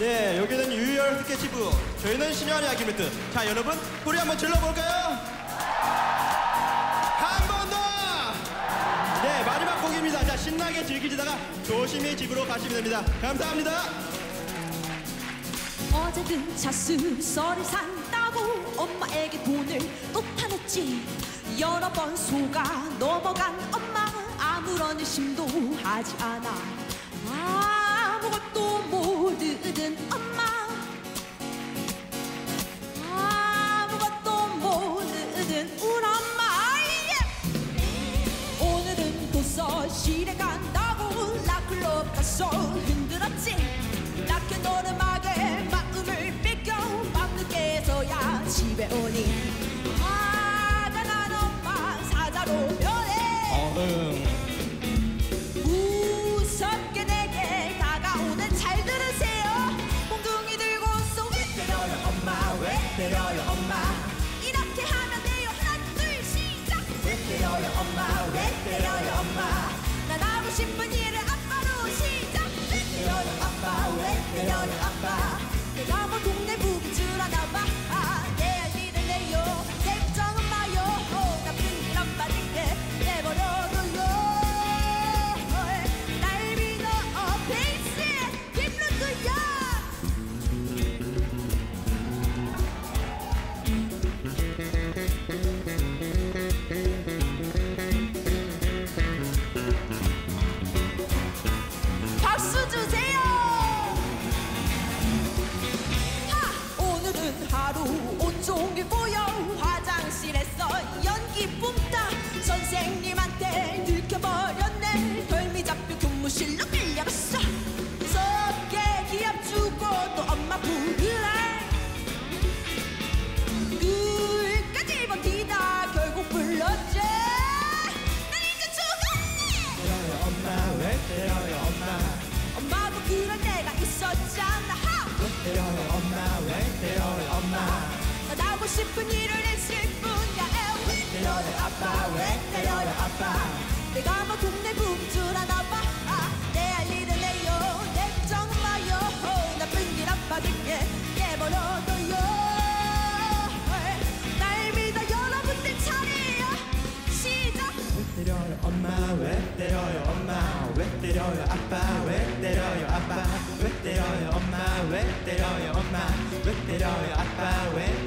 네, 여기는 유열 스케치북. 저희는 신현 야기멘트. 자, 여러분, 소리 한번 질러볼까요? 한 번 더! 네, 마지막 곡입니다. 자, 신나게 즐기시다가 조심히 집으로 가시면 됩니다. 감사합니다. 어제든 자수서를 산다고 엄마에게 돈을 또 타냈지 여러 번 속아 넘어간 엄마 아무런 의심도 하지 않아 라클럽 가서 흔들었지? 낙혀 노름하게 마음을 뺏겨. 밤늦게서야 집에 오니. 화가 난 엄마 사자로 변해. 무섭게 내게 다가오는 잘 들으세요. 몽둥이 들고서 왜 때려요 엄마? 왜 때려요 엄마? 이렇게 하면 돼요. 하나 둘 시작. 왜 때려요 엄마? 왜 때려요 엄마? 난 하고 싶은 일을 하고 싶은 일을 했을 뿐야. 왜 때려요 아빠 왜 때려요 아빠 내가 뭐 동네 붐줄 하나 봐내 할 일은 해요. 내정 마요. 어, 나쁜 길 아빠들께 깨버려둬요. 날 믿어 여러분들 차례야 시작. 왜 때려요 엄마? 왜 때려요 엄마? 왜 때려요 아빠? 왜 때려요 아빠? 왜 때려요 엄마? 왜 때려요 엄마? 왜 때려요 아빠? 왜